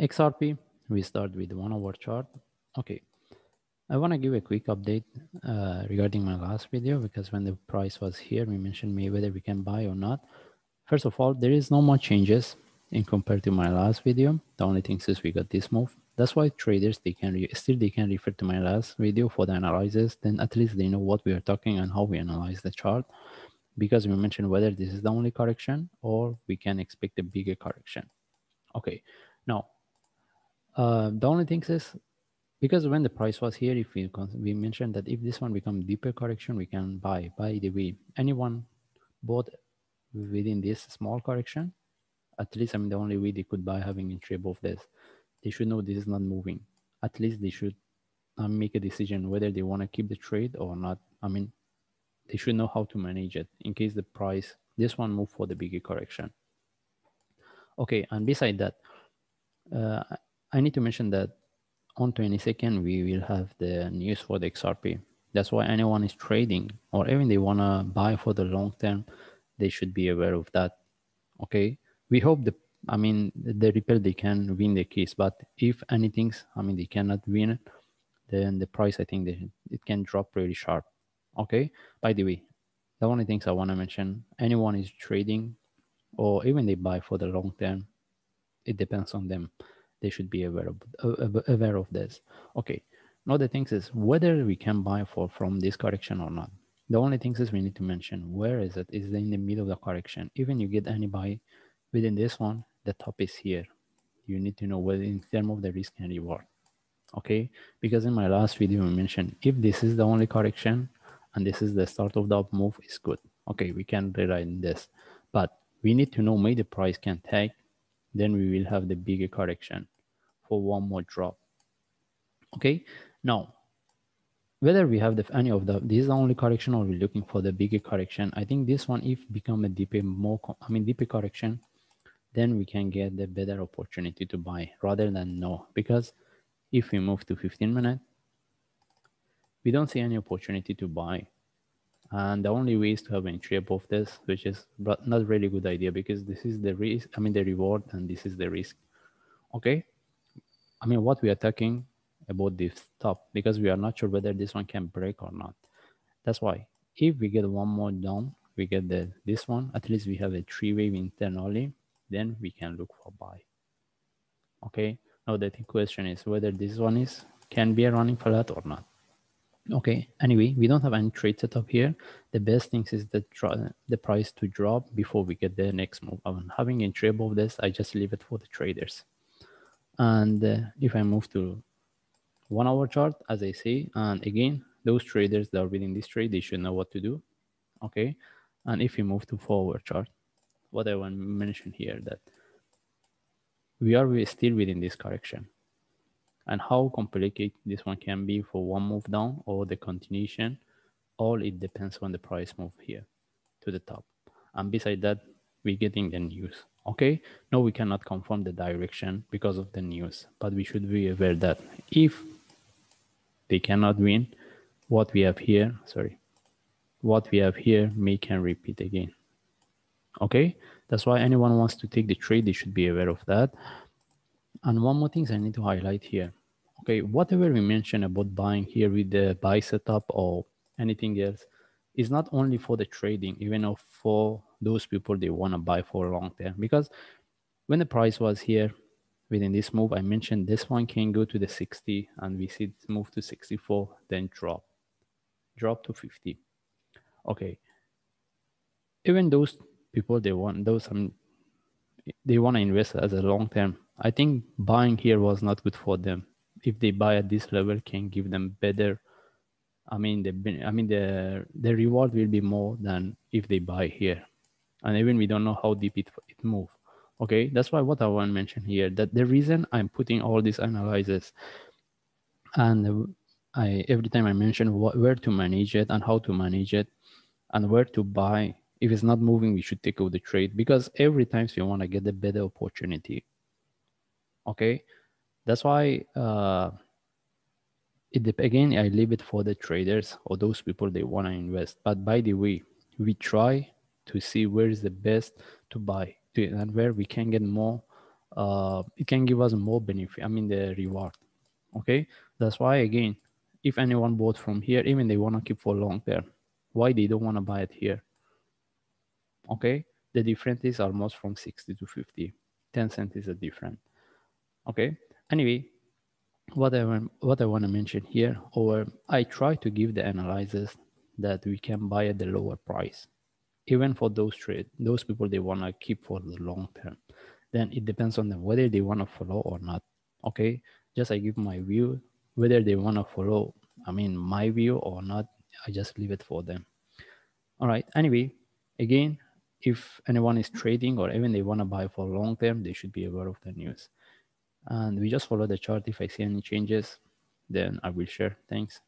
XRP, we start with one hour chart. Okay, I want to give a quick update uh, regarding my last video because when the price was here, we mentioned me whether we can buy or not. First of all, there is no more changes in compared to my last video. The only thing is we got this move. That's why traders, they can still they can refer to my last video for the analysis. Then at least they know what we are talking and how we analyze the chart because we mentioned whether this is the only correction or we can expect a bigger correction. Okay, now uh, the only thing is because when the price was here, if we we mentioned that if this one become deeper correction, we can buy. By the way, anyone bought within this small correction, at least I mean the only way they could buy having entry above this, they should know this is not moving. At least they should um, make a decision whether they want to keep the trade or not. I mean, they should know how to manage it in case the price this one move for the bigger correction. Okay, and beside that, uh, I need to mention that on 22nd, we will have the news for the XRP. That's why anyone is trading or even they want to buy for the long term, they should be aware of that. Okay. We hope the, I mean, the Ripple, they can win the case, but if anything, I mean, they cannot win, then the price, I think they, it can drop really sharp. Okay. By the way, the only things I want to mention, anyone is trading or even they buy for the long term, it depends on them they should be aware of, uh, aware of this. Okay, now the thing is whether we can buy for from this correction or not. The only thing is we need to mention where is it? Is in the middle of the correction? Even you get any buy within this one, the top is here. You need to know whether in terms of the risk and reward. Okay, because in my last video I mentioned if this is the only correction and this is the start of the up move is good. Okay, we can rewrite this, but we need to know maybe the price can take then we will have the bigger correction for one more drop. Okay, now whether we have the, any of the this is the only correction or we're looking for the bigger correction i think this one if become a deeper more i mean deeper correction then we can get the better opportunity to buy rather than no. Because if we move to 15 minutes we don't see any opportunity to buy. And the only way is to have entry above this which is not really good idea because this is the risk i mean the reward and this is the risk. Okay i mean what we are talking about this top because we are not sure whether this one can break or not that's why if we get one more down we get the this one at least we have a three wave internally then we can look for buy okay now the question is whether this one is can be a running flat or not Okay, anyway, we don't have any trade setup here. The best thing is the, the price to drop before we get the next move. I'm having a trade above this, I just leave it for the traders. And uh, if I move to one hour chart, as I say, and again, those traders that are within this trade, they should know what to do. Okay, and if we move to four hour chart, what I want to mention here that we are still within this correction. And how complicated this one can be for one move down or the continuation all it depends on the price move here to the top. And beside that we're getting the news okay? No we cannot confirm the direction because of the news but we should be aware that if they cannot win what we have here sorry what we have here may can repeat again. Okay? That's why anyone wants to take the trade they should be aware of that. And one more thing I need to highlight here. Okay, whatever we mentioned about buying here with the buy setup or anything else is not only for the trading, even for those people they want to buy for a long term. Because when the price was here within this move, I mentioned this one can go to the 60 and we see it move to 64, then drop, drop to 50. Okay. Even those people they want those um, they want to invest as a long term I think buying here was not good for them. If they buy at this level, can give them better. I mean, the I mean the the reward will be more than if they buy here, and even we don't know how deep it it move. Okay, that's why what I want to mention here that the reason I'm putting all these analyses, and I every time I mention what, where to manage it and how to manage it, and where to buy. If it's not moving, we should take out the trade because every time we want to get a better opportunity okay that's why uh, it again i leave it for the traders or those people they want to invest but by the way we try to see where is the best to buy to, and where we can get more uh, it can give us more benefit. I mean, the reward. Okay, that's why again, if anyone bought from here, even they want to keep for long term, why they don't want to buy it here? Okay, the difference is almost from 60 to 50. 10 cents is a different. Okay, anyway, what I want, what I want to mention here, or I try to give the analyzers that we can buy at the lower price, even for those trade, those people they want to keep for the long term. Then it depends on them whether they want to follow or not. Okay, just I give my view whether they want to follow. I mean my view or not. I just leave it for them. All right. Anyway, again, if anyone is trading or even they want to buy for long term, they should be aware of the news. And we just follow the chart. If I see any changes, then I will share. Thanks.